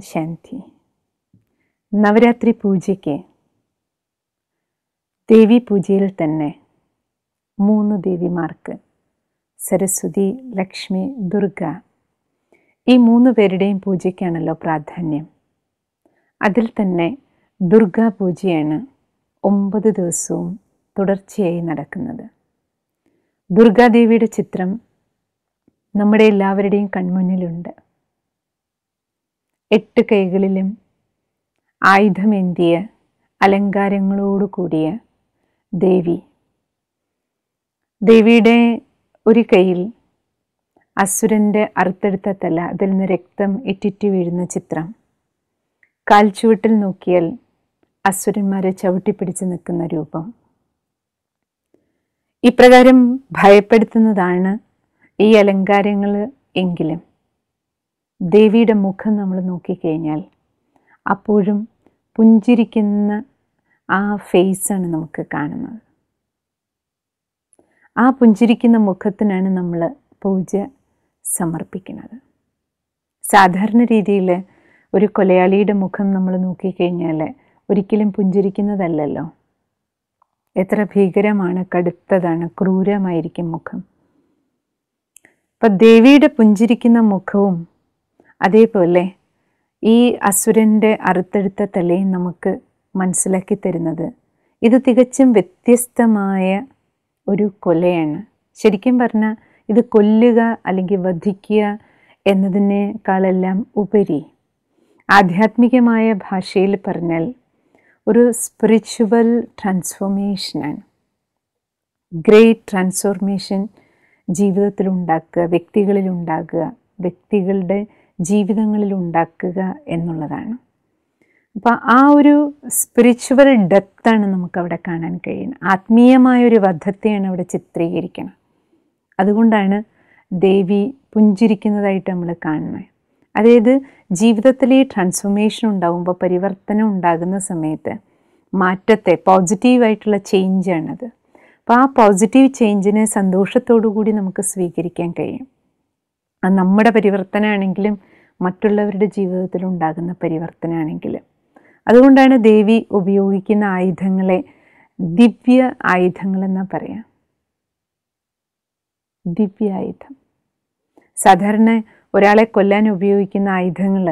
ശാന്തി. നവരാത്രി പൂജയ്ക്ക്. ദേവി പൂജയിൽ തന്നെ മൂന്ന് ദേവിമാർക്ക് സരസ്വതി ലക്ഷ്മി ദുർഗ. ഈ മൂന്ന് പേരുടെയും പൂജയ്ക്കാണല്ലോ പ്രാധാന്യം. അതിൽ തന്നെ ദുർഗാ പൂജയാണ് ഒമ്പത് ദിവസവും തുടർച്ചയായി നടക്കുന്നത്. ദുർഗാദേവിയുടെ ചിത്രം നമ്മുടെ എല്ലാവരുടെയും കൺമുന്നിലുണ്ട്. എട്ട് കൈകളിലും ആയുധമേന്തിയ അലങ്കാരങ്ങളോടു കൂടിയ ദേവി. ദേവിയുടെ ഒരു കയ്യിൽ അസുരന്റെ അറുത്തെടുത്ത തല അതിൽ നിന്ന് രക്തം ഇറ്റിറ്റു വീഴുന്ന ചിത്രം. കാൽച്ചുവട്ടിൽ നോക്കിയാൽ അസുരന്മാരെ ചവിട്ടിപ്പിടിച്ച് നിൽക്കുന്ന രൂപം. ഇപ്രകാരം ഭയപ്പെടുത്തുന്നതാണ് ഈ അലങ്കാരങ്ങൾ എങ്കിലും. ദേവിയുടെ മുഖം നമ്മൾ നോക്കിക്കഴിഞ്ഞാൽ അപ്പോഴും പുഞ്ചിരിക്കുന്ന ആ ഫേസാണ് നമുക്ക് കാണുന്നത്. ആ പുഞ്ചിരിക്കുന്ന മുഖത്തിനാണ് നമ്മൾ പൂജ സമർപ്പിക്കുന്നത്. സാധാരണ രീതിയിൽ ഒരു കൊലയാളിയുടെ മുഖം നമ്മൾ നോക്കിക്കഴിഞ്ഞാൽ ഒരിക്കലും പുഞ്ചിരിക്കുന്നതല്ലല്ലോ. എത്ര ഭീകരമാണ് കടുത്തതാണ് ക്രൂരമായിരിക്കും മുഖം. അപ്പം ദേവിയുടെ പുഞ്ചിരിക്കുന്ന മുഖവും അതേപോലെ ഈ അസുരന്റെ അറുത്തെടുത്ത തലയും നമുക്ക് മനസ്സിലാക്കി തരുന്നത്. ഇത് തികച്ചും വ്യത്യസ്തമായ ഒരു കൊലയാണ്. ശരിക്കും പറഞ്ഞാൽ ഇത് കൊല്ലുക അല്ലെങ്കിൽ വധിക്കുക എന്നതിനേക്കാളെല്ലാം ഉപരി ആധ്യാത്മികമായ ഭാഷയിൽ പറഞ്ഞാൽ ഒരു സ്പിരിച്വൽ ട്രാൻസ്ഫോർമേഷനാണ് ഗ്രേറ്റ് ട്രാൻസ്ഫോർമേഷൻ വ്യക്തികളിൽ ഉണ്ടാകുക വ്യക്തികളുടെ ജീവിതങ്ങളിൽ ഉണ്ടാക്കുക എന്നുള്ളതാണ്. അപ്പോൾ ആ ഒരു സ്പിരിച്വൽ ഡെപ്താണ് നമുക്കവിടെ കാണാൻ കഴിയുന്നത്. ആത്മീയമായൊരു വധത്തെയാണ് അവിടെ ചിത്രീകരിക്കുന്നത് അതുകൊണ്ടാണ് ദേവി പുഞ്ചിരിക്കുന്നതായിട്ട് നമ്മൾ കാണുന്നത്. അതായത് ജീവിതത്തിൽ ഈ ട്രാൻസ്ഫോർമേഷൻ ഉണ്ടാകുമ്പോൾ പരിവർത്തനം ഉണ്ടാകുന്ന സമയത്ത് മാറ്റത്തെ പോസിറ്റീവായിട്ടുള്ള ചേഞ്ചാണത് അപ്പോൾ ആ പോസിറ്റീവ് ചേഞ്ചിനെ സന്തോഷത്തോടു കൂടി നമുക്ക് സ്വീകരിക്കാൻ കഴിയും. നമ്മുടെ പരിവർത്തനമാണെങ്കിലും മറ്റുള്ളവരുടെ ജീവിതത്തിൽ ഉണ്ടാകുന്ന പരിവർത്തനമാണെങ്കിലും അതുകൊണ്ടാണ് ദേവി ഉപയോഗിക്കുന്ന ആയുധങ്ങളെ ദിവ്യ ആയുധങ്ങളെന്നാ പറയാം. ദിവ്യ ആയുധം. സാധാരണ ഒരാളെ കൊല്ലാൻ ഉപയോഗിക്കുന്ന ആയുധങ്ങൾ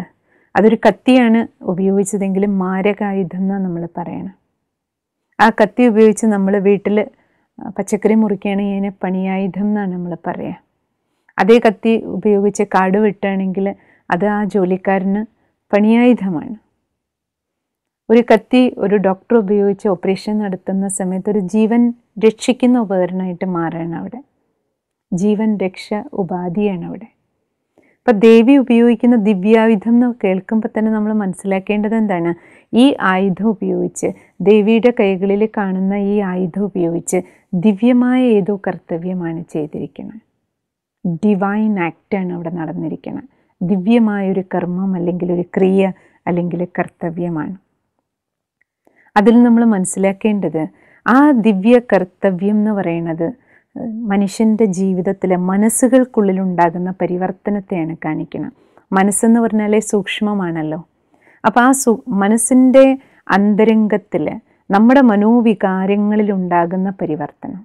അതൊരു കത്തിയാണ് ഉപയോഗിച്ചതെങ്കിലും മാരകായുധം എന്നാണ് നമ്മൾ പറയണം. ആ കത്തി ഉപയോഗിച്ച് നമ്മൾ വീട്ടിൽ പച്ചക്കറി മുറിക്കുകയാണെങ്കിൽ അതിനെ പണിയായുധം എന്നാണ് നമ്മൾ പറയുക അതേ കത്തി ഉപയോഗിച്ച് കാട് വെട്ടുകയാണെങ്കിൽ അത് ആ ജോലിക്കാരന് പണിയായുധമാണ്. ഒരു കത്തി ഒരു ഡോക്ടർ ഉപയോഗിച്ച് ഓപ്പറേഷൻ നടത്തുന്ന സമയത്ത് ഒരു ജീവൻ രക്ഷിക്കുന്ന ഉപകരണമായിട്ട് മാറുകയാണ് അവിടെ. ജീവൻ രക്ഷ ഉപാധിയാണ് അവിടെ. അപ്പം ദേവി ഉപയോഗിക്കുന്ന ദിവ്യായുധം എന്ന് കേൾക്കുമ്പോൾ തന്നെ നമ്മൾ മനസ്സിലാക്കേണ്ടത് എന്താണ്? ഈ ആയുധം ഉപയോഗിച്ച് ദേവിയുടെ കൈകളിൽ കാണുന്ന ഈ ആയുധം ഉപയോഗിച്ച് ദിവ്യമായ ഏതോ കർത്തവ്യമാണ് ചെയ്തിരിക്കുന്നത്. ഡിവൈൻ ആക്റ്റാണ് അവിടെ നടന്നിരിക്കുന്നത് ദിവ്യമായൊരു കർമ്മം അല്ലെങ്കിൽ ഒരു ക്രിയ അല്ലെങ്കിൽ കർത്തവ്യമാണ്. അതിൽ നമ്മൾ മനസ്സിലാക്കേണ്ടത് ആ ദിവ്യ കർത്തവ്യം എന്ന് പറയുന്നത് മനുഷ്യന്റെ ജീവിതത്തിലെ മനസ്സുകൾക്കുള്ളിൽ ഉണ്ടാകുന്ന പരിവർത്തനത്തെയാണ് കാണിക്കുന്നത് മനസ്സെന്ന് പറഞ്ഞാലേ സൂക്ഷ്മമാണല്ലോ. അപ്പോൾ ആ സു മനസ്സിന്റെ അന്തരംഗത്തിൽ നമ്മുടെ മനോവികാരങ്ങളിലുണ്ടാകുന്ന പരിവർത്തനം.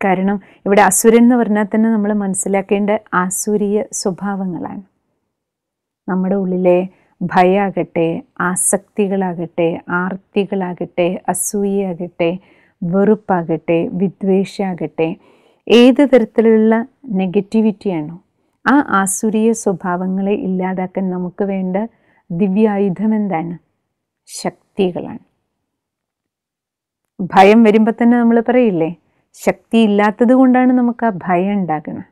കാരണം ഇവിടെ അസുരൻ എന്ന് പറഞ്ഞാൽ തന്നെ നമ്മൾ മനസ്സിലാക്കേണ്ട ആസുരീയ സ്വഭാവങ്ങളാണ്. നമ്മുടെ ഉള്ളിലെ ഭയാകട്ടെ ആസക്തികളാകട്ടെ ആർത്തികളാകട്ടെ അസൂയയാകട്ടെ വെറുപ്പാകട്ടെ വിദ്വേഷാകട്ടെ ഏത് തരത്തിലുള്ള നെഗറ്റിവിറ്റിയാണോ ആ ആസുരീയ സ്വഭാവങ്ങളെ ഇല്ലാതാക്കാൻ നമുക്ക് വേണ്ട ദിവ്യായുധം എന്താണ്? ശക്തികളാണ്. ഭയം വരുമ്പോൾ തന്നെ നമ്മൾ പറയില്ലേ ശക്തി ഇല്ലാത്തത് കൊണ്ടാണ് നമുക്ക് ആ ഭയം ഉണ്ടാകുന്നത്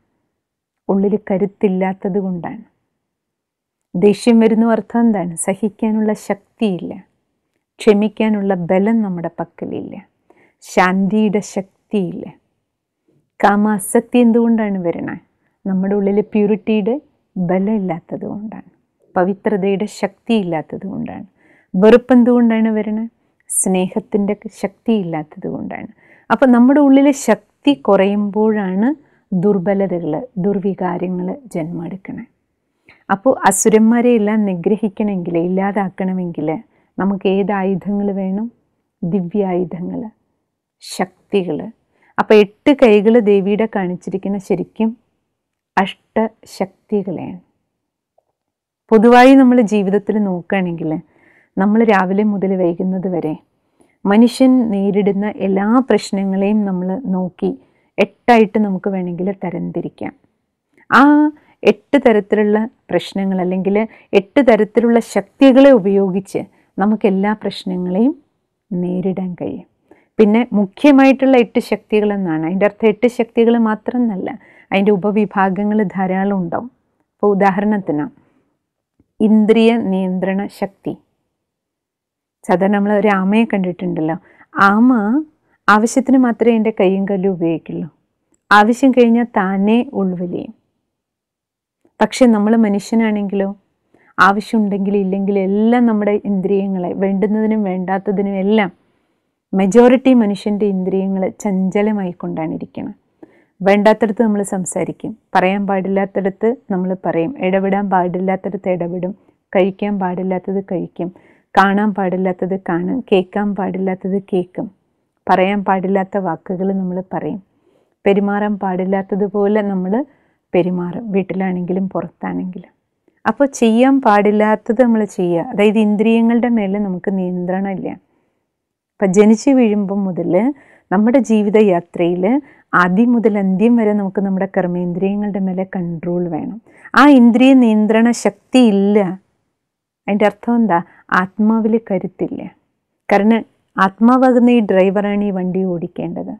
ഉള്ളിൽ കരുത്തില്ലാത്തത് കൊണ്ടാണ്. ദേഷ്യം വരുന്ന അർത്ഥം എന്താണ്? സഹിക്കാനുള്ള ശക്തിയില്ല. ക്ഷമിക്കാനുള്ള ബലം നമ്മുടെ പക്കലില്ല. ശാന്തിയുടെ ശക്തിയില്ല. കാമാസക്തി എന്തുകൊണ്ടാണ് വരണത് നമ്മുടെ ഉള്ളിൽ പ്യൂരിറ്റിയുടെ ബലം ഇല്ലാത്തത് കൊണ്ടാണ്. പവിത്രതയുടെ ശക്തി ഇല്ലാത്തത് കൊണ്ടാണ്. വെറുപ്പ് എന്തുകൊണ്ടാണ് വരണത് സ്നേഹത്തിന്റെ ശക്തി ഇല്ലാത്തത് കൊണ്ടാണ്. അപ്പം നമ്മുടെ ഉള്ളിലെ ശക്തി കുറയുമ്പോഴാണ് ദുർബലതകൾ ദുർവികാരങ്ങൾ ജന്മെടുക്കണേ അപ്പോൾ അസുരന്മാരെ എല്ലാം നിഗ്രഹിക്കണമെങ്കിൽ ഇല്ലാതാക്കണമെങ്കിൽ നമുക്ക് ഏത് ആയുധങ്ങൾ വേണം? ദിവ്യായുധങ്ങൾ ശക്തികൾ അപ്പോൾ എട്ട് കൈകൾ ദേവിയുടെ കാണിച്ചിരിക്കുന്ന ശരിക്കും അഷ്ടശക്തികളെയാണ്. പൊതുവായി നമ്മൾ ജീവിതത്തിൽ നോക്കുകയാണെങ്കിൽ നമ്മൾ രാവിലെ മുതൽ വൈകുന്നത് വരെ മനുഷ്യൻ നേരിടുന്ന എല്ലാ പ്രശ്നങ്ങളെയും നമ്മൾ നോക്കി എട്ടായിട്ട് നമുക്ക് വേണമെങ്കിൽ തരംതിരിക്കാം. ആ എട്ട് തരത്തിലുള്ള പ്രശ്നങ്ങൾ അല്ലെങ്കിൽ എട്ട് തരത്തിലുള്ള ശക്തികളെ ഉപയോഗിച്ച് നമുക്ക് എല്ലാ പ്രശ്നങ്ങളെയും നേരിടാൻ കഴിയും. പിന്നെ മുഖ്യമായിട്ടുള്ള എട്ട് ശക്തികൾ എന്നാണ്. അതിന്റെ അർത്ഥം എട്ട് ശക്തികൾ മാത്രം എന്നല്ല അതിന്റെ ഉപവിഭാഗങ്ങൾ ധാരാളം ഉണ്ടാവും. ഇപ്പോൾ ഉദാഹരണത്തിന് ഇന്ദ്രിയ നിയന്ത്രണ ശക്തി. സാധാരണ നമ്മൾ ഒരു ആമയെ കണ്ടിട്ടുണ്ടല്ലോ. ആമ ആവശ്യത്തിന് മാത്രമേ എന്റെ കയ്യും കല്ലും ഉപയോഗിക്കുള്ളൂ. ആവശ്യം കഴിഞ്ഞാൽ താനേ ഉൾവലിയും പക്ഷെ നമ്മൾ മനുഷ്യനാണെങ്കിലോ ആവശ്യമുണ്ടെങ്കിൽ ഇല്ലെങ്കിൽ എല്ലാം നമ്മുടെ ഇന്ദ്രിയങ്ങളെ വേണ്ടുന്നതിനും വേണ്ടാത്തതിനും എല്ലാം മെജോറിറ്റി മനുഷ്യന്റെ ഇന്ദ്രിയങ്ങൾ ചഞ്ചലമായിക്കൊണ്ടാണ് ഇരിക്കുന്നത് വേണ്ടാത്തടത്ത് നമ്മൾ സംസാരിക്കും. പറയാൻ പാടില്ലാത്തടത്ത് നമ്മൾ പറയും. ഇടപെടാൻ പാടില്ലാത്തടത്ത് ഇടപെടും. കഴിക്കാൻ പാടില്ലാത്തത് കഴിക്കും. കാണാൻ പാടില്ലാത്തത് കാണും കേൾക്കാൻ പാടില്ലാത്തത് കേൾക്കും. പറയാൻ പാടില്ലാത്ത വാക്കുകൾ നമ്മൾ പറയും. പെരുമാറാൻ പാടില്ലാത്തതുപോലെ നമ്മൾ പെരുമാറും വീട്ടിലാണെങ്കിലും പുറത്താണെങ്കിലും. അപ്പോൾ ചെയ്യാൻ പാടില്ലാത്തത് നമ്മൾ ചെയ്യുക. അതായത് ഇന്ദ്രിയങ്ങളുടെ മേലെ നമുക്ക് നിയന്ത്രണമില്ല. അപ്പം ജനിച്ച് വീഴുമ്പം മുതൽ നമ്മുടെ ജീവിതയാത്രയിൽ ആദ്യം മുതൽ അന്ത്യം വരെ നമുക്ക് നമ്മുടെ കർമ്മേന്ദ്രിയങ്ങളുടെ മേലെ കൺട്രോൾ വേണം. ആ ഇന്ദ്രിയ നിയന്ത്രണ ശക്തി ഇല്ല. അതിന്റെ അർത്ഥം എന്താ? ആത്മാവിൽ കരുത്തില്ല. കാരണം ആത്മാവാകുന്ന ഈ ഡ്രൈവറാണ് ഈ വണ്ടി ഓടിക്കേണ്ടത്.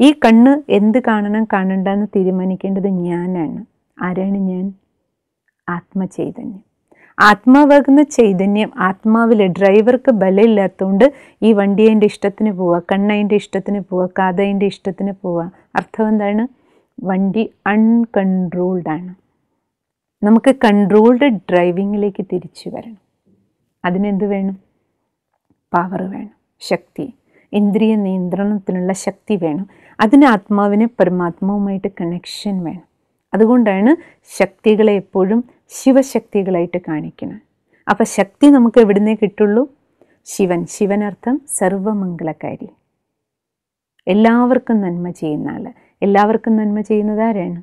ഈ കണ്ണ് എന്ത് കാണണം കാണണ്ട എന്ന് തീരുമാനിക്കേണ്ടത് ഞാനാണ്. ആരാണ് ഞാൻ? ആത്മചൈതന്യം. ആത്മാവാകുന്ന ചൈതന്യം ആത്മാവിൽ ഡ്രൈവർക്ക് ബലമില്ലാത്തതുകൊണ്ട് ഈ വണ്ടി അതിന്റെ ഇഷ്ടത്തിന് പോവുക കണ്ണതിന്റെ ഇഷ്ടത്തിന് പോവുക കാതതിന്റെ ഇഷ്ടത്തിന് പോവുക അർത്ഥം എന്താണ്? വണ്ടി അൺകൺട്രോൾഡ് ആണ്. നമുക്ക് കൺട്രോൾഡ് ഡ്രൈവിങ്ങിലേക്ക് തിരിച്ചു വരണം. അതിനെന്ത് വേണം? പവർ വേണം ശക്തി. ഇന്ദ്രിയ നിയന്ത്രണത്തിനുള്ള ശക്തി വേണം. അതിന് ആത്മാവിന് പരമാത്മാവുമായിട്ട് കണക്ഷൻ വേണം. അതുകൊണ്ടാണ് ശക്തികളെ എപ്പോഴും ശിവശക്തികളായിട്ട് കാണിക്കുന്നത്. അപ്പം ശക്തി നമുക്ക് എവിടുന്നേ കിട്ടുള്ളൂ? ശിവൻ. ശിവനർത്ഥം സർവമംഗളകാരി. എല്ലാവർക്കും നന്മ ചെയ്യുന്ന ആൾ എല്ലാവർക്കും നന്മ ചെയ്യുന്നത് ആരാണ്?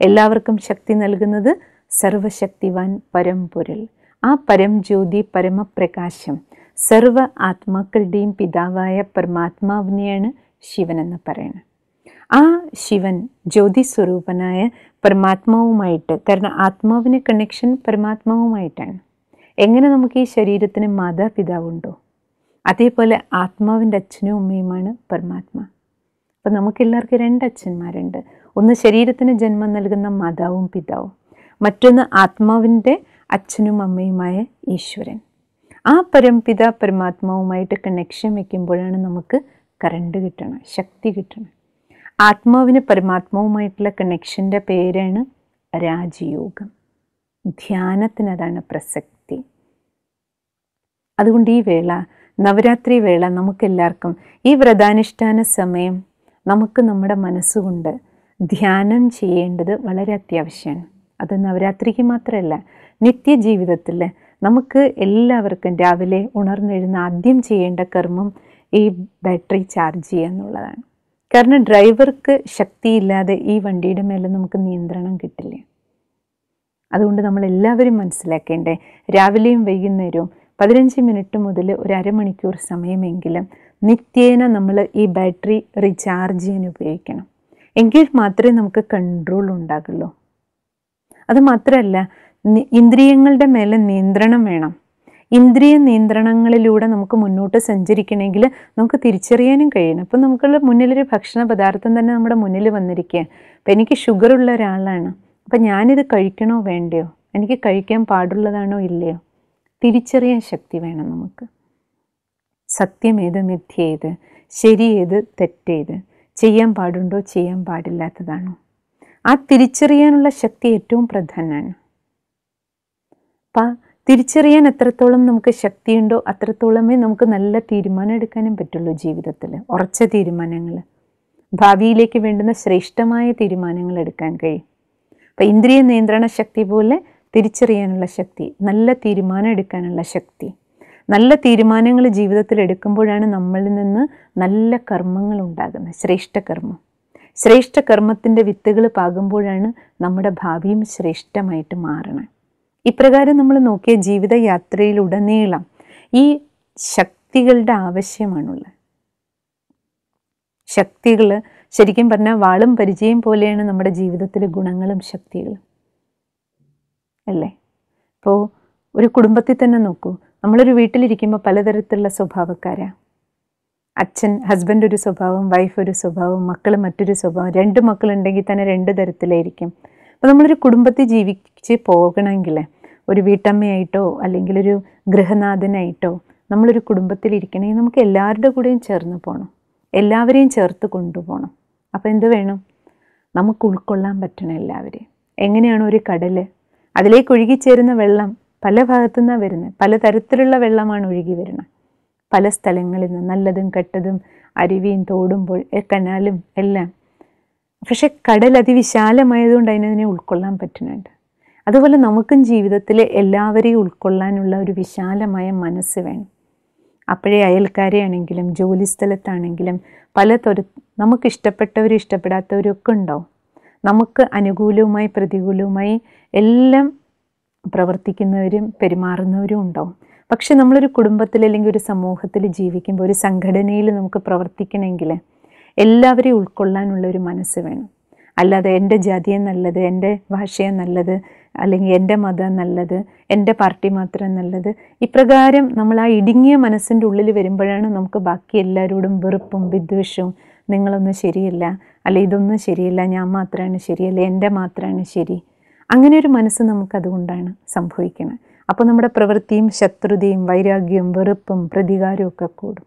എല്ലാവർക്കും ശക്തി നൽകുന്നത് സർവശക്തിവാൻ പരംപൊരുൾ. ആ പരം ജ്യോതി പരമപ്രകാശം സർവ ആത്മാക്കളുടെയും പിതാവായ പരമാത്മാവിനെയാണ് ശിവൻ എന്ന് പറയുന്നത്. ആ ശിവൻ ജ്യോതി സ്വരൂപനായ പരമാത്മാവുമായിട്ട് കാരണം ആത്മാവിന് കണക്ഷൻ പരമാത്മാവുമായിട്ടാണ്. എങ്ങനെ നമുക്ക് ഈ ശരീരത്തിന് മാതാപിതാവുണ്ടോ? അതേപോലെ ആത്മാവിന്റെ അച്ഛനും അമ്മയുമാണ് പരമാത്മ. അപ്പം നമുക്കെല്ലാവർക്കും രണ്ട് അച്ഛന്മാരുണ്ട് ഒന്ന് ശരീരത്തിന് ജന്മം നൽകുന്ന മാതാവും പിതാവും. മറ്റൊന്ന് ആത്മാവിന്റെ അച്ഛനും അമ്മയുമായ ഈശ്വരൻ. ആ പരംപിത പരമാത്മാവുമായിട്ട് കണക്ഷൻ വയ്ക്കുമ്പോഴാണ് നമുക്ക് കറണ്ട് കിട്ടണം ശക്തി കിട്ടണം. ആത്മാവിന് പരമാത്മാവുമായിട്ടുള്ള കണക്ഷന്റെ പേരാണ് രാജയോഗം. ധ്യാനത്തിന് അതാണ് പ്രസക്തി. അതുകൊണ്ട് ഈ വേള നവരാത്രി വേള നമുക്കെല്ലാവർക്കും ഈ വ്രതാനുഷ്ഠാന സമയം നമുക്ക് നമ്മുടെ മനസ്സുകൊണ്ട് ധ്യാനം ചെയ്യേണ്ടത് വളരെ അത്യാവശ്യമാണ്. അത് നവരാത്രിക്ക് മാത്രമല്ല നിത്യജീവിതത്തിൽ നമുക്ക് എല്ലാവർക്കും രാവിലെ ഉണർന്നെഴുന്ന ആദ്യം ചെയ്യേണ്ട കർമ്മം ഈ ബാറ്ററി ചാർജ് ചെയ്യുക എന്നുള്ളതാണ്. കാരണം ഡ്രൈവർക്ക് ശക്തിയില്ലാതെ ഈ വണ്ടിയുടെ മേലെ നമുക്ക് നിയന്ത്രണം കിട്ടില്ല. അതുകൊണ്ട് നമ്മൾ എല്ലാവരും മനസ്സിലാക്കേണ്ടേ രാവിലെയും വൈകുന്നേരവും പതിനഞ്ച് മിനിറ്റ് മുതൽ ഒരു അരമണിക്കൂർ സമയമെങ്കിലും നിത്യേന നമ്മൾ ഈ ബാറ്ററി റീചാർജ് ചെയ്യാൻ ഉപയോഗിക്കണം. എങ്കിൽ മാത്രമേ നമുക്ക് കൺട്രോൾ ഉണ്ടാകുള്ളൂ. അത് മാത്രമല്ല ഇന്ദ്രിയങ്ങളുടെ മേലെ നിയന്ത്രണം വേണം. ഇന്ദ്രിയ നിയന്ത്രണങ്ങളിലൂടെ നമുക്ക് മുന്നോട്ട് സഞ്ചരിക്കണമെങ്കിൽ നമുക്ക് തിരിച്ചറിയാനും കഴിയണം. അപ്പം നമുക്കുള്ള മുന്നിലൊരു ഭക്ഷണ പദാർത്ഥം തന്നെ നമ്മുടെ മുന്നിൽ വന്നിരിക്കുക അപ്പം എനിക്ക് ഷുഗർ ഉള്ള ഒരാളാണ്. അപ്പം ഞാനിത് കഴിക്കണോ വേണ്ടയോ? എനിക്ക് കഴിക്കാൻ പാടുള്ളതാണോ ഇല്ലയോ? തിരിച്ചറിയാൻ ശക്തി വേണം നമുക്ക്. സത്യമേത് മിഥ്യേത് ശരിയേത് തെറ്റേത് ചെയ്യാൻ പാടുണ്ടോ ചെയ്യാൻ പാടില്ലാത്തതാണോ? ആ തിരിച്ചറിയാനുള്ള ശക്തി ഏറ്റവും പ്രധാനമാണ്. അപ്പം തിരിച്ചറിയാൻ എത്രത്തോളം നമുക്ക് ശക്തിയുണ്ടോ അത്രത്തോളമേ നമുക്ക് നല്ല തീരുമാനം എടുക്കാനും പറ്റുള്ളൂ ജീവിതത്തിൽ ഉറച്ച തീരുമാനങ്ങൾ ഭാവിയിലേക്ക് വേണ്ടുന്ന ശ്രേഷ്ഠമായ തീരുമാനങ്ങൾ എടുക്കാൻ കഴിയും. അപ്പം ഇന്ദ്രിയ നിയന്ത്രണ ശക്തി പോലെ തിരിച്ചറിയാനുള്ള ശക്തി നല്ല തീരുമാനം എടുക്കാനുള്ള ശക്തി. നല്ല തീരുമാനങ്ങൾ ജീവിതത്തിൽ എടുക്കുമ്പോഴാണ് നമ്മളിൽ നിന്ന് നല്ല കർമ്മങ്ങൾ ഉണ്ടാകുന്നത് ശ്രേഷ്ഠ കർമ്മം. ശ്രേഷ്ഠ കർമ്മത്തിന്റെ വിത്തുകൾ പാകുമ്പോഴാണ് നമ്മുടെ ഭാവിയും ശ്രേഷ്ഠമായിട്ട് മാറണം. ഇപ്രകാരം നമ്മൾ നോക്കിയ ജീവിതയാത്രയിലുടനീളം ഈ ശക്തികളുടെ ആവശ്യമാണുള്ളത്. ശക്തികൾ ശരിക്കും പറഞ്ഞാൽ വാളും പരിചയം പോലെയാണ് നമ്മുടെ ജീവിതത്തിലെ ഗുണങ്ങളും ശക്തികളും. അല്ലേ? ഇപ്പോൾ ഒരു കുടുംബത്തിൽ തന്നെ നോക്കൂ. നമ്മളൊരു വീട്ടിലിരിക്കുമ്പോൾ പലതരത്തിലുള്ള സ്വഭാവക്കാരാ. അച്ഛൻ ഹസ്ബൻഡ് ഒരു സ്വഭാവം വൈഫ് ഒരു സ്വഭാവം മക്കൾ മറ്റൊരു സ്വഭാവം. രണ്ട് മക്കളുണ്ടെങ്കിൽ തന്നെ രണ്ട് തരത്തിലായിരിക്കും. അപ്പോൾ നമ്മളൊരു കുടുംബത്തിൽ ജീവിച്ച് പോകണമെങ്കിൽ ഒരു വീട്ടമ്മയായിട്ടോ അല്ലെങ്കിൽ ഒരു ഗൃഹനാഥനായിട്ടോ നമ്മളൊരു കുടുംബത്തിൽ ഇരിക്കണമെങ്കിൽ നമുക്ക് എല്ലാവരുടെ കൂടെയും ചേർന്ന് പോകണം എല്ലാവരെയും ചേർത്ത് കൊണ്ടുപോകണം അപ്പോൾ എന്ത് വേണം? നമുക്ക് ഉൾക്കൊള്ളാൻ പറ്റണം എല്ലാവരെയും. എങ്ങനെയാണ് ഒരു കടൽ അതിലേക്ക് ഒഴുകിച്ചേരുന്ന വെള്ളം പല ഭാഗത്തു നിന്നാണ് വരുന്നത് പല തരത്തിലുള്ള വെള്ളമാണ് ഒഴുകി വരുന്നത് പല സ്ഥലങ്ങളിൽ നിന്ന് നല്ലതും കെട്ടതും അരുവിയും തോടുമ്പോൾ കനാലും എല്ലാം. പക്ഷെ കടൽ അതിവിശാലമായതുകൊണ്ട് അതിനെ ഉൾക്കൊള്ളാൻ പറ്റുന്നുണ്ട് അതുപോലെ നമുക്കും ജീവിതത്തിൽ എല്ലാവരെയും ഉൾക്കൊള്ളാനുള്ള ഒരു വിശാലമായ മനസ്സ് വേണം. അപ്പോഴേ അയൽക്കാരെ ആണെങ്കിലും ജോലി സ്ഥലത്താണെങ്കിലും പല നമുക്ക് ഇഷ്ടപ്പെട്ടവരും ഇഷ്ടപ്പെടാത്തവരും ഒക്കെ ഉണ്ടാവും. നമുക്ക് അനുകൂലവുമായി പ്രതികൂലവുമായി എല്ലാം പ്രവർത്തിക്കുന്നവരും പെരുമാറുന്നവരും ഉണ്ടാവും. പക്ഷെ നമ്മളൊരു കുടുംബത്തിൽ അല്ലെങ്കിൽ ഒരു സമൂഹത്തിൽ ജീവിക്കുമ്പോൾ ഒരു സംഘടനയിൽ നമുക്ക് പ്രവർത്തിക്കണമെങ്കിൽ എല്ലാവരെയും ഉൾക്കൊള്ളാനുള്ള ഒരു മനസ്സ് വേണം. അല്ലാതെ എന്റെ ജാതിയെ നല്ലത് എന്റെ ഭാഷയെ നല്ലത് അല്ലെങ്കിൽ എന്റെ മതം നല്ലത് എന്റെ പാർട്ടി മാത്രം നല്ലത്. ഇപ്രകാരം നമ്മൾ ആ ഇടുങ്ങിയ മനസ്സിന്റെ ഉള്ളിൽ വരുമ്പോഴാണ് നമുക്ക് ബാക്കി എല്ലാവരോടും വെറുപ്പും വിദ്വേഷവും നിങ്ങളൊന്നും ശരിയല്ല അല്ലെ ഇതൊന്നും ശരിയല്ല ഞാൻ മാത്രമാണ് ശരിയല്ല എന്റെ മാത്രമാണ് ശരി അങ്ങനെ ഒരു മനസ്സ് നമുക്കതുകൊണ്ടാണ് സംഭവിക്കുന്നത്. അപ്പോൾ നമ്മുടെ പ്രവൃത്തിയും ശത്രുതയും വൈരാഗ്യവും വെറുപ്പും പ്രതികാരവും ഒക്കെ കൂടും.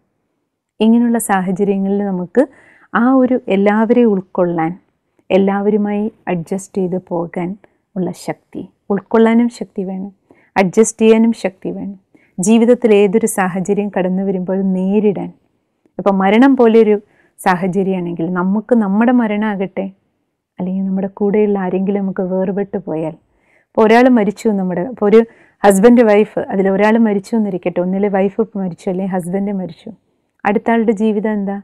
ഇങ്ങനെയുള്ള സാഹചര്യങ്ങളിൽ നമുക്ക് ആ ഒരു എല്ലാവരെയും ഉൾക്കൊള്ളാൻ എല്ലാവരുമായി അഡ്ജസ്റ്റ് ചെയ്ത് പോകാൻ ഉള്ള ശക്തി. ഉൾക്കൊള്ളാനും ശക്തി വേണം. അഡ്ജസ്റ്റ് ചെയ്യാനും ശക്തി വേണം. ജീവിതത്തിൽ ഏതൊരു സാഹചര്യം കടന്നു വരുമ്പോഴും നേരിടാൻ. ഇപ്പോൾ മരണം പോലെ ഒരു സാഹചര്യമാണെങ്കിൽ നമുക്ക് നമ്മുടെ മരണമാകട്ടെ? അല്ലെങ്കിൽ നമ്മുടെ കൂടെയുള്ള ആരെങ്കിലും നമുക്ക് വേർപെട്ട് പോയാൽ? ഇപ്പോൾ ഒരാൾ മരിച്ചു നമ്മുടെ ഇപ്പോൾ ഒരു ഹസ്ബൻഡ് വൈഫ് അതിൽ ഒരാൾ മരിച്ചു എന്നിരിക്കട്ടെ. ഒന്നിലെ വൈഫ് മരിച്ചു അല്ലെങ്കിൽ ഹസ്ബൻഡ് മരിച്ചു. അടുത്ത ആളുടെ ജീവിതം എന്താ?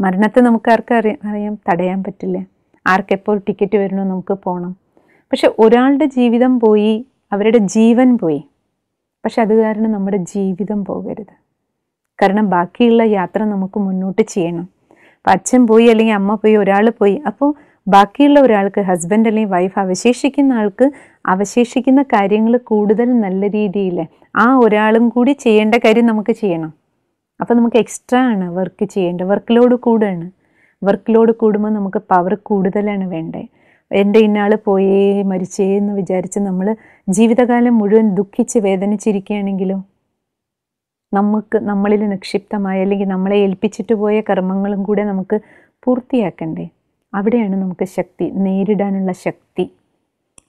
മരണത്തെ നമുക്ക് ആർക്കും അറിയാം? അറിയാം തടയാൻ പറ്റില്ല. ആർക്കെപ്പോൾ ടിക്കറ്റ് വരണോ? നമുക്ക് പോകണം പക്ഷെ ഒരാളുടെ ജീവിതം പോയി അവരുടെ ജീവൻ പോയി. പക്ഷെ അത് കാരണം നമ്മുടെ ജീവിതം പോകരുത്. കാരണം ബാക്കിയുള്ള യാത്ര നമുക്ക് മുന്നോട്ട് ചെയ്യണം. അപ്പം അച്ഛൻ പോയി അല്ലെങ്കിൽ അമ്മ പോയി ഒരാൾ പോയി. അപ്പോൾ ബാക്കിയുള്ള ഒരാൾക്ക് ഹസ്ബൻഡ് അല്ലെങ്കിൽ വൈഫ് അവശേഷിക്കുന്ന ആൾക്ക് അവശേഷിക്കുന്ന കാര്യങ്ങൾ കൂടുതൽ നല്ല രീതിയിൽ ആ ഒരാളും കൂടി ചെയ്യേണ്ട കാര്യം നമുക്ക് ചെയ്യണം. അപ്പോൾ നമുക്ക് എക്സ്ട്രാ ആണ് വർക്ക് ചെയ്യേണ്ടത്. വർക്ക് ലോഡ് കൂടാണ്. വർക്ക് ലോഡ് കൂടുമ്പോൾ നമുക്ക് പവർ കൂടുതലാണ് വേണ്ടത്. എന്റെ ഇന്നാൾ പോയേ മരിച്ചേ എന്ന് വിചാരിച്ച് നമ്മൾ ജീവിതകാലം മുഴുവൻ ദുഃഖിച്ച് വേദനിച്ചിരിക്കുകയാണെങ്കിലോ നമുക്ക് നമ്മളിൽ നിക്ഷിപ്തമായ അല്ലെങ്കിൽ നമ്മളെ ഏൽപ്പിച്ചിട്ട് പോയ കർമ്മങ്ങളും കൂടെ നമുക്ക് പൂർത്തിയാക്കണ്ടേ? അവിടെയാണ് നമുക്ക് ശക്തി നേരിടാനുള്ള ശക്തി.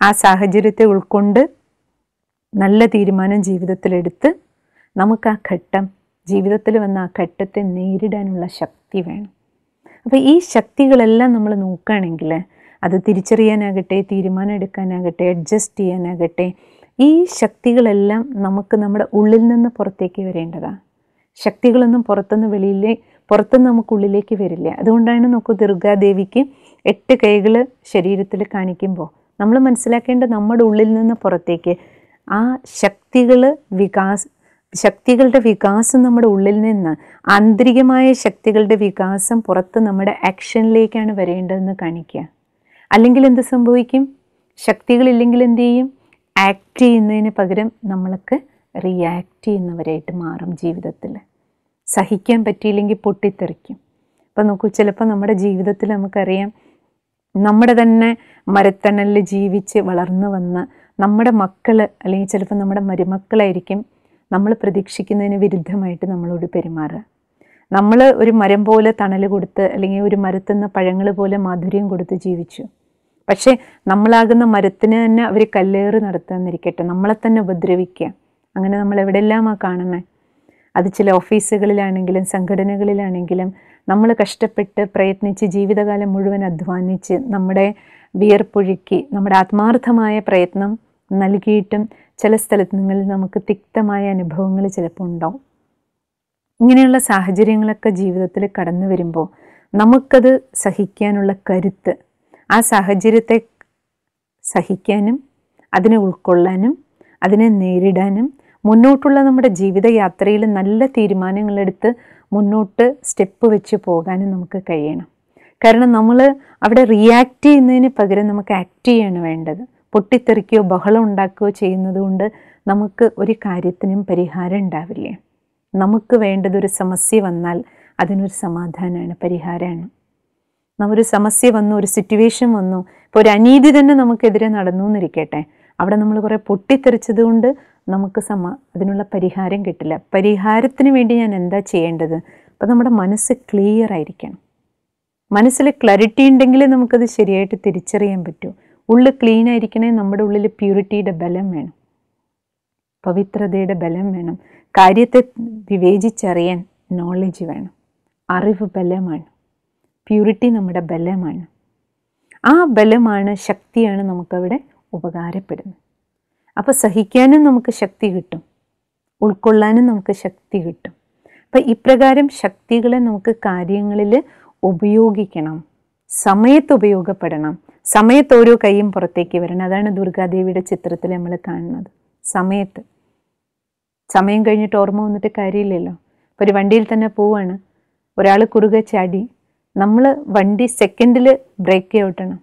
ആ സാഹചര്യത്തെ ഉൾക്കൊണ്ട് നല്ല തീരുമാനം ജീവിതത്തിലെടുത്ത് നമുക്ക് ആ ഘട്ടം ജീവിതത്തിൽ വന്ന ആ ഘട്ടത്തെ നേരിടാനുള്ള ശക്തി വേണം. അപ്പോൾ ഈ ശക്തികളെല്ലാം നമ്മൾ നോക്കുകയാണെങ്കിൽ അത് തിരിച്ചറിയാനാകട്ടെ തീരുമാനം എടുക്കാനാകട്ടെ അഡ്ജസ്റ്റ് ചെയ്യാനാകട്ടെ ഈ ശക്തികളെല്ലാം നമുക്ക് നമ്മുടെ ഉള്ളിൽ നിന്ന് പുറത്തേക്ക് വരേണ്ടതാണ്. ശക്തികളൊന്നും പുറത്തുനിന്ന് വെളിയിലെ പുറത്തുനിന്ന് നമുക്ക് ഉള്ളിലേക്ക് വരില്ല. അതുകൊണ്ടാണ് നോക്കൂ ദുർഗാദേവിക്ക് എട്ട് കൈകൾ ശരീരത്തിൽ കാണിക്കുമ്പോൾ നമ്മൾ മനസ്സിലാക്കേണ്ട നമ്മുടെ ഉള്ളിൽ നിന്ന് പുറത്തേക്ക് ആ ശക്തികൾ വികാസ് ശക്തികളുടെ വികാസം നമ്മുടെ ഉള്ളിൽ നിന്ന് ആന്തരികമായ ശക്തികളുടെ വികാസം പുറത്ത് നമ്മുടെ ആക്ഷനിലേക്കാണ് വരേണ്ടതെന്ന് കാണിക്കുക. അല്ലെങ്കിൽ എന്ത് സംഭവിക്കും? ശക്തികളില്ലെങ്കിൽ എന്ത് ചെയ്യും? ആക്ട് ചെയ്യുന്നതിന് പകരം നമ്മൾക്ക് റിയാക്ട് ചെയ്യുന്നവരായിട്ട് മാറും ജീവിതത്തിൽ. സഹിക്കാൻ പറ്റിയില്ലെങ്കിൽ പൊട്ടിത്തെറിക്കും. അപ്പം നോക്കൂ ചിലപ്പോൾ നമ്മുടെ ജീവിതത്തിൽ നമുക്കറിയാം നമ്മുടെ തന്നെ മരത്തണലിൽ ജീവിച്ച് വളർന്നു വന്ന നമ്മുടെ മക്കൾ അല്ലെങ്കിൽ ചിലപ്പോൾ നമ്മുടെ മരുമക്കളായിരിക്കും നമ്മൾ പ്രതീക്ഷിക്കുന്നതിന് വിരുദ്ധമായിട്ട് നമ്മളോട് പെരുമാറുക. നമ്മൾ ഒരു മരം പോലെ തണൽ കൊടുത്ത് അല്ലെങ്കിൽ ഒരു മരത്തുനിന്ന് പഴങ്ങൾ പോലെ മാധുര്യം കൊടുത്ത് ജീവിച്ചു. പക്ഷേ നമ്മളാകുന്ന മരത്തിന് തന്നെ അവർ കല്ലേറ് നടത്തുന്നിരിക്കട്ടെ. നമ്മളെ തന്നെ ഉപദ്രവിക്കുക. അങ്ങനെ നമ്മൾ എവിടെയെല്ലാമാണ് കാണുന്നത് അത് ചില ഓഫീസുകളിലാണെങ്കിലും സംഘടനകളിലാണെങ്കിലും നമ്മൾ കഷ്ടപ്പെട്ട് പ്രയത്നിച്ച് ജീവിതകാലം മുഴുവൻ അധ്വാനിച്ച് നമ്മുടെ വിയർപ്പൊഴുക്കി നമ്മുടെ ആത്മാർത്ഥമായ പ്രയത്നം നൽകിയിട്ടും ചില സ്ഥലത്ത് സ്ഥലങ്ങളിൽ നമുക്ക് തിക്തമായ അനുഭവങ്ങൾ ചിലപ്പോൾ ഉണ്ടാവും. ഇങ്ങനെയുള്ള സാഹചര്യങ്ങളൊക്കെ ജീവിതത്തിൽ കടന്നു വരുമ്പോൾ നമുക്കത് സഹിക്കാനുള്ള കരുത്ത് ആ സാഹചര്യത്തെ സഹിക്കാനും അതിനെ ഉൾക്കൊള്ളാനും അതിനെ നേരിടാനും മുന്നോട്ടുള്ള നമ്മുടെ ജീവിതയാത്രയിൽ നല്ല തീരുമാനങ്ങളെടുത്ത് മുന്നോട്ട് സ്റ്റെപ്പ് വെച്ച് പോകാനും നമുക്ക് കഴിയണം. കാരണം നമ്മൾ അവിടെ റിയാക്റ്റ് ചെയ്യുന്നതിന് പകരം നമുക്ക് ആക്ട് ചെയ്യാണ് വേണ്ടത്. പൊട്ടിത്തെറിക്കുകയോ ബഹളം ഉണ്ടാക്കുകയോ ചെയ്യുന്നത് കൊണ്ട് നമുക്ക് ഒരു കാര്യത്തിനും പരിഹാരം ഉണ്ടാവില്ലേ. നമുക്ക് വേണ്ടത് ഒരു സമസ്യ വന്നാൽ അതിനൊരു സമാധാനമാണ് പരിഹാരമാണ്. നമ്മൊരു സമസ്യ വന്നു ഒരു സിറ്റുവേഷൻ വന്നു ഇപ്പോൾ ഒരു അനീതി തന്നെ നമുക്കെതിരെ നടന്നു എന്നിരിക്കട്ടെ അവിടെ നമ്മൾ കുറേ പൊട്ടിത്തെറിച്ചത് കൊണ്ട് നമുക്ക് സമ അതിനുള്ള പരിഹാരം കിട്ടില്ല. പരിഹാരത്തിന് വേണ്ടി ഞാൻ എന്താ ചെയ്യേണ്ടത്? അപ്പോൾ നമ്മുടെ മനസ്സ് ക്ലിയർ ആയിരിക്കണം. മനസ്സിൽ ക്ലാരിറ്റി ഉണ്ടെങ്കിൽ നമുക്കത് ശരിയായിട്ട് തിരിച്ചറിയാൻ പറ്റൂ. ഉള്ളിൽ ക്ലീൻ ആയിരിക്കണേ നമ്മുടെ ഉള്ളിൽ പ്യൂരിറ്റിയുടെ ബലം വേണം. പവിത്രതയുടെ ബലം വേണം. കാര്യത്തെ വിവേചിച്ചറിയാൻ നോളജ് വേണം. അറിവ് ബലമാണ്. പ്യൂരിറ്റി നമ്മുടെ ബലമാണ്. ആ ബലമാണ് ശക്തിയാണ് നമുക്കവിടെ ഉപകാരപ്പെടുന്നത്. അപ്പോൾ സഹിക്കാനും നമുക്ക് ശക്തി കിട്ടും. ഉൾക്കൊള്ളാനും നമുക്ക് ശക്തി കിട്ടും. അപ്പം ഇപ്രകാരം ശക്തികളെ നമുക്ക് കാര്യങ്ങളിൽ ഉപയോഗിക്കണം. സമയത്ത് ഉപയോഗപ്പെടണം. സമയത്ത് ഓരോ കൈയും പുറത്തേക്ക് വരണം. അതാണ് ദുർഗാദേവിയുടെ ചിത്രത്തിൽ നമ്മൾ കാണുന്നത്. സമയത്ത്. സമയം കഴിഞ്ഞിട്ട് ഓർമ്മ വന്നിട്ട് കാര്യമില്ലല്ലോ. ഒരു വണ്ടിയിൽ തന്നെ പോവാണ്. ഒരാൾ കുറുകെ ചാടി നമ്മൾ വണ്ടി സെക്കൻഡിൽ ബ്രേക്ക് ഔട്ടണം.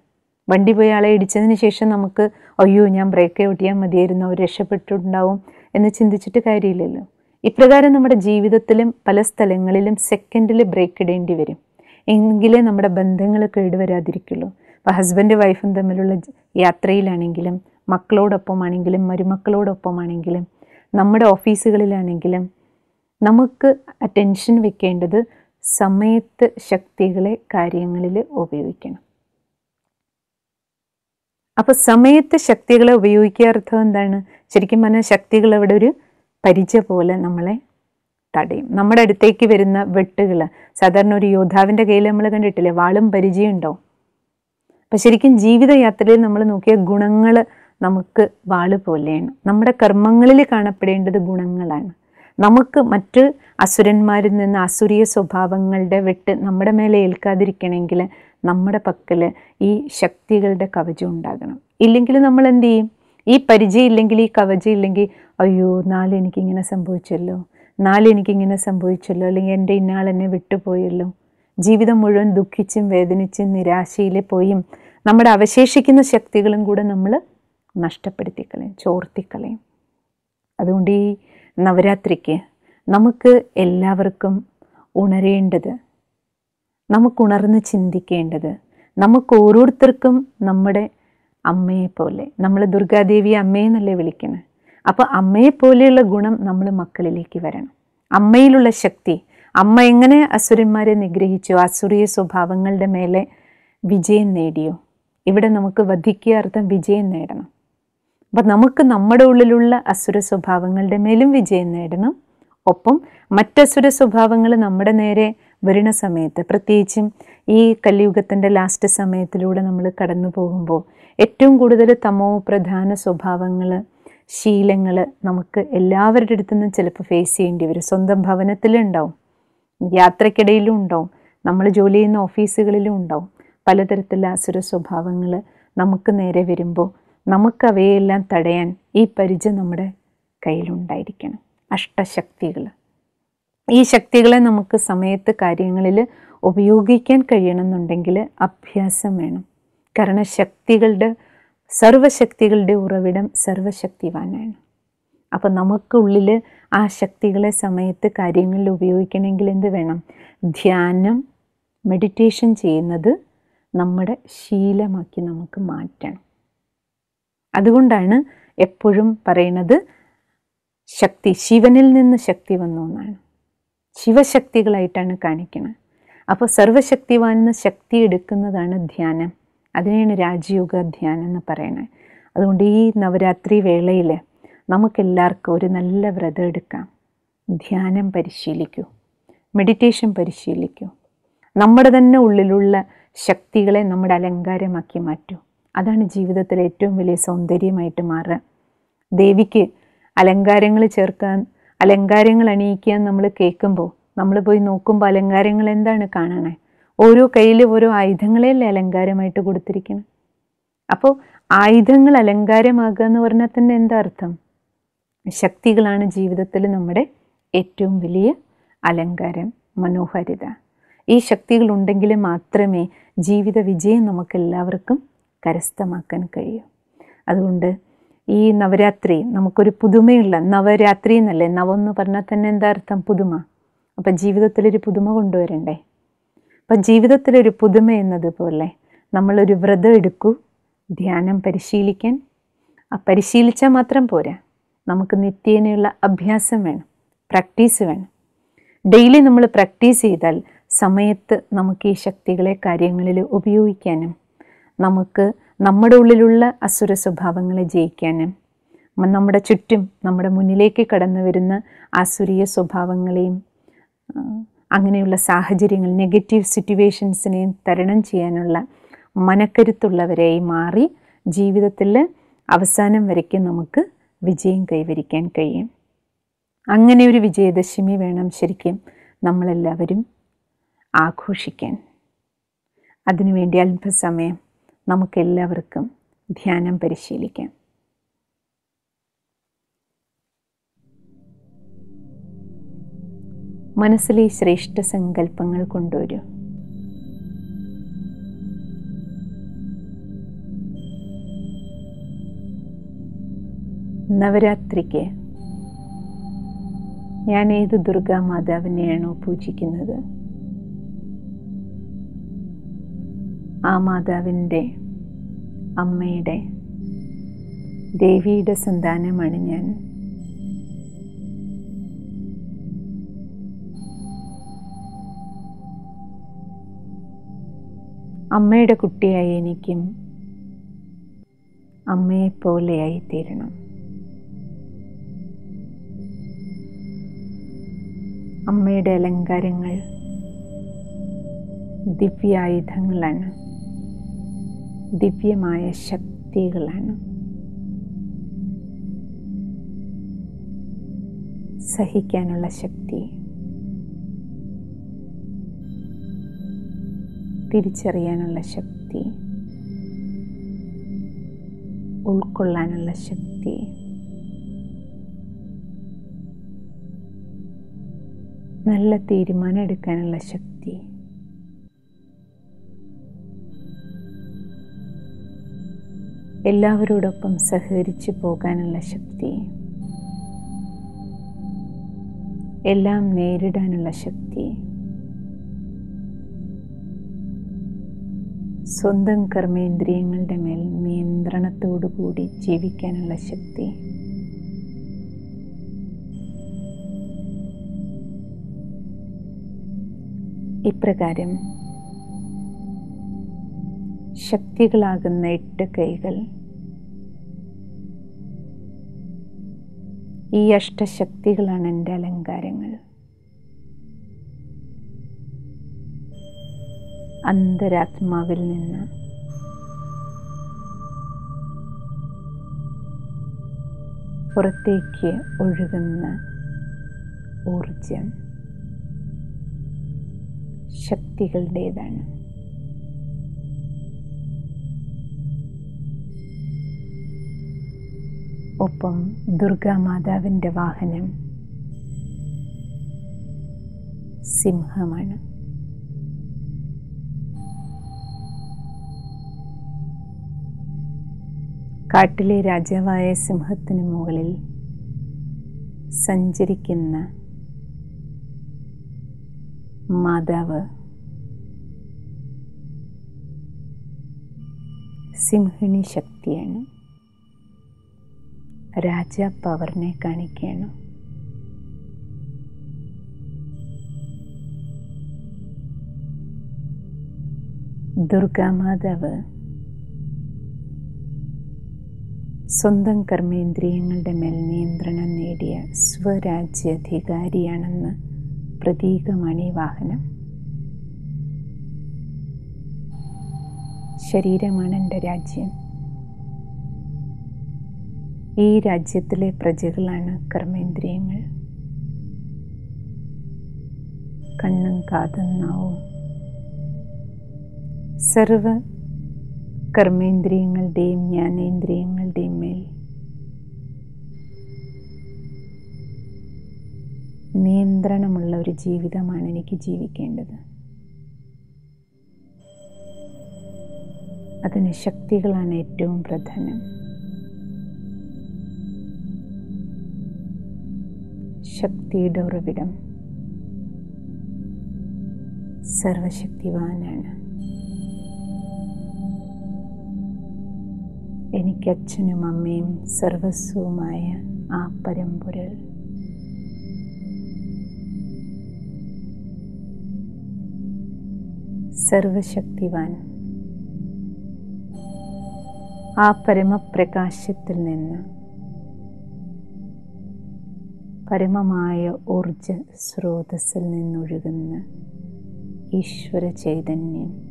വണ്ടി പോയി ആളെ ഇടിച്ചതിന് ശേഷം നമുക്ക് അയ്യോ ഞാൻ ബ്രേക്ക് ഔട്ട് ചെയ്യാൻ മതിയായിരുന്നു അവർ രക്ഷപ്പെട്ടിട്ടുണ്ടാവും എന്ന് ചിന്തിച്ചിട്ട് കാര്യമില്ലല്ലോ. ഇപ്രകാരം നമ്മുടെ ജീവിതത്തിലും പല സ്ഥലങ്ങളിലും സെക്കൻഡിൽ ബ്രേക്ക് ഇടേണ്ടി വരും. എങ്കിലേ നമ്മുടെ ബന്ധങ്ങൾ കേടുവരാതിരിക്കുള്ളൂ. അപ്പോൾ ഹസ്ബൻഡ് വൈഫും തമ്മിലുള്ള യാത്രയിലാണെങ്കിലും മക്കളോടൊപ്പമാണെങ്കിലും മരുമക്കളോടൊപ്പമാണെങ്കിലും നമ്മുടെ ഓഫീസുകളിലാണെങ്കിലും നമുക്ക് അറ്റൻഷൻ വെക്കേണ്ടത് സമയത്ത് ശക്തികളെ കാര്യങ്ങളിൽ ഉപയോഗിക്കണം. അപ്പോൾ സമയത്ത് ശക്തികളെ ഉപയോഗിക്കുക അർത്ഥം എന്താണ്? ശരിക്കും പറഞ്ഞാൽ ശക്തികൾ അവിടെ ഒരു പരിച പോലെ നമ്മളെ തടയും. നമ്മുടെ അടുത്തേക്ക് വരുന്ന വെട്ടുകൾ സാധാരണ ഒരു യോദ്ധാവിന്റെ കയ്യിൽ നമ്മൾ കണ്ടിട്ടില്ലേ? വാളും പരിചയം ഉണ്ടാവും അപ്പം ശരിക്കും ജീവിതയാത്രയിൽ നമ്മൾ നോക്കിയ ഗുണങ്ങൾ നമുക്ക് വാൾ പോലെയാണ്. നമ്മുടെ കർമ്മങ്ങളിൽ കാണപ്പെടേണ്ടത് ഗുണങ്ങളാണ്. നമുക്ക് മറ്റ് അസുരന്മാരിൽ നിന്ന് അസുരീയ സ്വഭാവങ്ങളുടെ വെട്ട് നമ്മുടെ മേലെ ഏൽക്കാതിരിക്കണമെങ്കിൽ നമ്മുടെ പക്കൽ ഈ ശക്തികളുടെ കവചം ഉണ്ടാകണം. ഇല്ലെങ്കിൽ നമ്മൾ എന്ത് ചെയ്യും? ഈ പരിചയം ഇല്ലെങ്കിൽ ഈ കവചം ഇല്ലെങ്കിൽ അയ്യോ നാളെ എനിക്കിങ്ങനെ സംഭവിച്ചല്ലോ നാളെ എനിക്കിങ്ങനെ സംഭവിച്ചല്ലോ അല്ലെങ്കിൽ എന്റെ ഇന്നാൾ എന്നെ വിട്ടുപോയല്ലോ. ജീവിതം മുഴുവൻ ദുഃഖിച്ചും വേദനിച്ചും നിരാശയിൽ പോയും നമ്മുടെ അവശേഷിക്കുന്ന ശക്തികളും കൂടെ നമ്മൾ നഷ്ടപ്പെടുത്തിക്കളയും ചോർത്തിക്കളയും. അതുകൊണ്ട് ഈ നവരാത്രിക്ക് നമുക്ക് എല്ലാവർക്കും ഉണരേണ്ടത് നമുക്കുണർന്ന് ചിന്തിക്കേണ്ടത് നമുക്ക് ഓരോരുത്തർക്കും നമ്മുടെ അമ്മയെ പോലെ നമ്മൾ ദുർഗാദേവി അമ്മയെന്നല്ലേ വിളിക്കുന്നത് അപ്പോൾ അമ്മയെ പോലെയുള്ള ഗുണം നമ്മൾ മക്കളിലേക്ക് വരണം. അമ്മയിലുള്ള ശക്തി അമ്മ എങ്ങനെ അസുരന്മാരെ നിഗ്രഹിച്ചു അസുരീയ സ്വഭാവങ്ങളുടെ മേലെ വിജയം നേടിയോ? ഇവിടെ നമുക്ക് വധിക്കുക അർത്ഥം വിജയം നേടണം. അപ്പം നമുക്ക് നമ്മുടെ ഉള്ളിലുള്ള അസുര സ്വഭാവങ്ങളുടെ മേലും വിജയം നേടണം. ഒപ്പം മറ്റസുര സ്വഭാവങ്ങൾ നമ്മുടെ നേരെ വരുന്ന സമയത്ത് പ്രത്യേകിച്ചും ഈ കലിയുഗത്തിന്റെ ലാസ്റ്റ് സമയത്തിലൂടെ നമ്മൾ കടന്നു പോകുമ്പോൾ ഏറ്റവും കൂടുതൽ തമോ പ്രധാന സ്വഭാവങ്ങൾ ശീലങ്ങൾ നമുക്ക് എല്ലാവരുടെ അടുത്തു നിന്നും ചിലപ്പോൾ ഫേസ് ചെയ്യേണ്ടി വരും. സ്വന്തം ഭവനത്തിലുണ്ടാവും യാത്രക്കിടയിലും ഉണ്ടാവും. നമ്മൾ ജോലി ചെയ്യുന്ന ഓഫീസുകളിലും ഉണ്ടാവും. പലതരത്തിലുള്ള അസുര സ്വഭാവങ്ങൾ നമുക്ക് നേരെ വരുമ്പോൾ നമുക്ക് അവയെല്ലാം തടയാൻ ഈ പരിചയം നമ്മുടെ കയ്യിലുണ്ടായിരിക്കണം. അഷ്ടശക്തികൾ. ഈ ശക്തികളെ നമുക്ക് സമയത്ത് കാര്യങ്ങളിൽ ഉപയോഗിക്കാൻ കഴിയണമെന്നുണ്ടെങ്കിൽ അഭ്യാസം വേണം. കാരണം ശക്തികളുടെ സർവശക്തികളുടെ ഉറവിടം സർവശക്തിവാനാണ് അപ്പം നമുക്കുള്ളിൽ ആ ശക്തികളെ സമയത്ത് കാര്യങ്ങളിൽ ഉപയോഗിക്കണമെങ്കിൽ എന്ത് വേണം? ധ്യാനം മെഡിറ്റേഷൻ ചെയ്യുന്നത് നമ്മുടെ ശീലമാക്കി നമുക്ക് മാറ്റണം. അതുകൊണ്ടാണ് എപ്പോഴും പറയുന്നത് ശക്തി ശിവനിൽ നിന്ന് ശക്തി വന്നു എന്നാണ്. ശിവശക്തികളായിട്ടാണ് കാണിക്കുന്നത് അപ്പോൾ സർവശക്തിവാനിന്ന് ശക്തി എടുക്കുന്നതാണ് ധ്യാനം. അതിനെയാണ് രാജയോഗ ധ്യാനം എന്ന് പറയുന്നത് അതുകൊണ്ട് ഈ നവരാത്രി വേളയിൽ നമുക്കെല്ലാവർക്കും ഒരു നല്ല വ്രതം എടുക്കാം. ധ്യാനം പരിശീലിക്കൂ. മെഡിറ്റേഷൻ പരിശീലിക്കൂ. നമ്മുടെ തന്നെ ഉള്ളിലുള്ള ശക്തികളെ നമ്മുടെ അലങ്കാരമാക്കി മാറ്റൂ. അതാണ് ജീവിതത്തിൽ ഏറ്റവും വലിയ സൗന്ദര്യമായിട്ട് മാറുക. ദേവിക്ക് അലങ്കാരങ്ങൾ ചേർക്കാൻ അലങ്കാരങ്ങൾ അണിയിക്കാൻ നമ്മൾ കേൾക്കുമ്പോൾ നമ്മൾ പോയി നോക്കുമ്പോൾ അലങ്കാരങ്ങൾ എന്താണ് കാണണേ? ഓരോ കയ്യിൽ ഓരോ ആയുധങ്ങളെയല്ലേ അലങ്കാരമായിട്ട് കൊടുത്തിരിക്കണം? അപ്പോൾ ആയുധങ്ങൾ അലങ്കാരമാകുക എന്ന് പറഞ്ഞാൽ തന്നെ എന്താ അർത്ഥം? ശക്തികളാണ് ജീവിതത്തിൽ നമ്മുടെ ഏറ്റവും വലിയ അലങ്കാരം മനോഹാരിത. ഈ ശക്തികളുണ്ടെങ്കിൽ മാത്രമേ ജീവിത വിജയം നമുക്കെല്ലാവർക്കും കരസ്ഥമാക്കാൻ കഴിയും. അതുകൊണ്ട് ഈ നവരാത്രി നമുക്കൊരു പുതുമയുള്ള നവരാത്രി എന്നല്ലേ? നവം എന്ന് പറഞ്ഞാൽ തന്നെ എന്താ അർത്ഥം? പുതുമ. അപ്പം ജീവിതത്തിലൊരു പുതുമ കൊണ്ടുവരണ്ടേ? അപ്പം ജീവിതത്തിലൊരു പുതുമ എന്നതുപോലെ നമ്മളൊരു വ്രതം എടുക്കൂ ധ്യാനം പരിശീലിക്കാൻ. ആ പരിശീലിച്ചാൽ മാത്രം പോരാ. നമുക്ക് നിത്യേനയുള്ള അഭ്യാസം വേണം പ്രാക്ടീസ് വേണം. ഡെയിലി നമ്മൾ പ്രാക്ടീസ് ചെയ്താൽ സമയത്ത് നമുക്ക് ഈ ശക്തികളെ കാര്യങ്ങളിൽ ഉപയോഗിക്കാനും നമുക്ക് നമ്മുടെ ഉള്ളിലുള്ള അസുര സ്വഭാവങ്ങളെ ജയിക്കാനും നമ്മുടെ ചുറ്റും നമ്മുടെ മുന്നിലേക്ക് കടന്നു വരുന്ന ആസുരീയ സ്വഭാവങ്ങളെയും അങ്ങനെയുള്ള സാഹചര്യങ്ങൾ നെഗറ്റീവ് സിറ്റുവേഷൻസിനെയും തരണം ചെയ്യാനുള്ള മനക്കരുത്തുള്ളവരായി മാറി ജീവിതത്തിൽ അവസാനം വരയ്ക്കും നമുക്ക് വിജയം കൈവരിക്കാൻ കഴിയും. അങ്ങനെ ഒരു വിജയദശമി വേണം ശരിക്കും നമ്മളെല്ലാവരും ആഘോഷിക്കാൻ. അതിനുവേണ്ടി അല്പസമയം നമുക്കെല്ലാവർക്കും ധ്യാനം പരിശീലിക്കാം. മനസ്സിലെ ശ്രേഷ്ഠ സങ്കല്പങ്ങൾ കൊണ്ടുവരൂ. നവരാത്രിക്ക് ഞാൻ ഏത് ദുർഗാ മാതാവിനെയാണോ പൂജിക്കുന്നത്? ആ മാതാവിന്റെ അമ്മയുടെ ദേവിയുടെ സന്താനമാണ് ഞാൻ. അമ്മയുടെ കുട്ടിയായി എനിക്കും അമ്മയെപ്പോലെയായി തീരണം അമ്മയുടെ അലങ്കാരങ്ങൾ ദിവ്യായുധങ്ങളാണ്. ദിവ്യമായ ശക്തികളാണ്. സഹിക്കാനുള്ള ശക്തി. തിരിച്ചറിയാനുള്ള ശക്തി. ഉൾക്കൊള്ളാനുള്ള ശക്തി. നല്ല തീരുമാനം എടുക്കാനുള്ള ശക്തി. എല്ലാവരോടൊപ്പം സഹകരിച്ചു പോകാനുള്ള ശക്തി. എല്ലാം നേരിടാനുള്ള ശക്തി. സ്വന്തം കർമ്മേന്ദ്രിയങ്ങളുടെ മേൽ നിയന്ത്രണത്തോടുകൂടി ജീവിക്കാനുള്ള ശക്തി. ഇപ്രകാരം ശക്തികളാകുന്ന എട്ട് കൈകൾ ഈ അഷ്ടശക്തികളാണ് എന്റെ അലങ്കാരങ്ങൾ. അന്തരാത്മാവിൽ നിന്ന് പുറത്തേക്ക് ഒഴുകുന്ന ഊർജം ശക്തികളുടേതാണ്. ഒപ്പം ദുർഗാമാതാവിന്റെ വാഹനം സിംഹമാണ്. കാട്ടിലെ രാജാവായ സിംഹത്തിന് മുകളിൽ സഞ്ചരിക്കുന്ന മാതാവ് സിംഹിണി ശക്തിയാണ്. രാജ പവറിനെ കാണിക്കുകയാണ് ദുർഗാമാതാവ് സ്വന്തം കർമ്മേന്ദ്രിയങ്ങളുടെ മേൽ നിയന്ത്രണം നേടിയ സ്വരാജ്യാധികാരിയാണെന്ന് പ്രതീകമാണ് ഈ വാഹനം. ശരീരമാണ് എന്റെ രാജ്യം. ഈ രാജ്യത്തിലെ പ്രജകളാണ് കർമ്മേന്ദ്രിയങ്ങൾ. കണ്ണും കാതും നാവും. സർവ കർമ്മേന്ദ്രിയങ്ങളുടെയും ജ്ഞാനേന്ദ്രിയങ്ങളുടെയും മേൽ നിയന്ത്രണമുള്ള ഒരു ജീവിതമാണ് എനിക്ക് ജീവിക്കേണ്ടത്. അതിന് ശക്തികളാണ് ഏറ്റവും പ്രധാനം. ശക്തിയുടെ ഉറവിടം. സർവശക്തിവാനാണ്. എനിക്ക് അച്ഛനും അമ്മയും സർവസ്വവുമായ ആ പരമ്പുരൾ സർവശക്തിവാൻ. ആ പരമപ്രകാശത്തിൽ നിന്ന് പരമമായ ഊർജ സ്രോതസ്സിൽ നിന്നൊഴുകുന്ന ഈശ്വര ചൈതന്യം.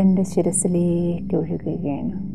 എന്റെ ശിരസിലേക്ക് ഒഴുകുകയാണ്.